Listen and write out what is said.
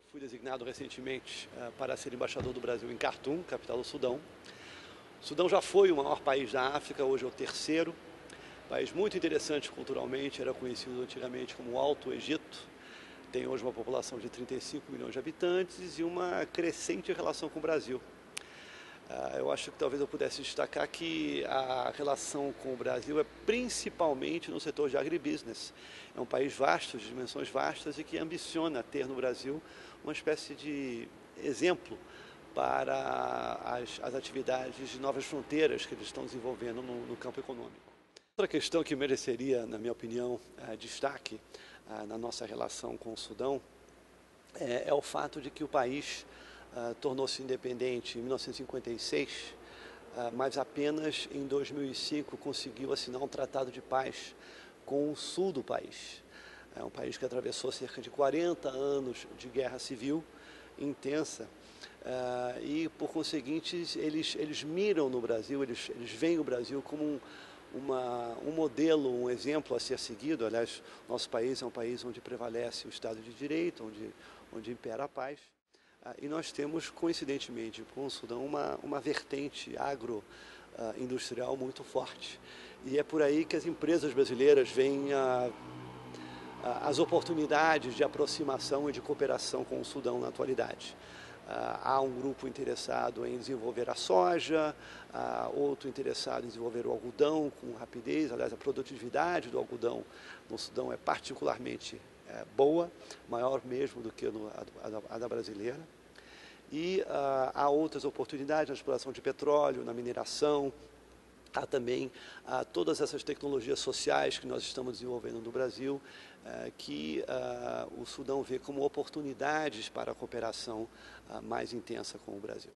Eu fui designado recentemente uh, para ser embaixador do Brasil em Khartoum, capital do Sudão. O Sudão já foi o maior país da África, hoje é o terceiro. País muito interessante culturalmente, era conhecido antigamente como Alto Egito. Tem hoje uma população de 35 milhões de habitantes e uma crescente relação com o Brasil. Uh, eu acho que talvez eu pudesse destacar que a relação com o Brasil é principalmente no setor de agribusiness. É um país vasto, de dimensões vastas e que ambiciona ter no Brasil uma espécie de exemplo para as, as atividades de novas fronteiras que eles estão desenvolvendo no, no campo econômico. Outra questão que mereceria, na minha opinião, uh, destaque uh, na nossa relação com o Sudão é, é o fato de que o país uh, tornou-se independente em 1956, uh, mas apenas em 2005 conseguiu assinar um tratado de paz com o sul do país. É um país que atravessou cerca de 40 anos de guerra civil intensa uh, e, por conseguinte, eles, eles miram no Brasil, eles, eles veem o Brasil como um, uma, um modelo, um exemplo a ser seguido. Aliás, nosso país é um país onde prevalece o Estado de Direito, onde, onde impera a paz. Ah, e nós temos, coincidentemente, com o Sudão, uma, uma vertente agroindustrial muito forte. E é por aí que as empresas brasileiras veem a, a, as oportunidades de aproximação e de cooperação com o Sudão na atualidade. Uh, há um grupo interessado em desenvolver a soja, uh, outro interessado em desenvolver o algodão com rapidez. Aliás, a produtividade do algodão no Sudão é particularmente é, boa, maior mesmo do que no, a, a, da brasileira. E uh, há outras oportunidades na exploração de petróleo, na mineração, há também uh, todas essas tecnologias sociais que nós estamos desenvolvendo no Brasil, uh, que uh, o Sudão vê como oportunidades para a cooperação mais intensa com o Brasil.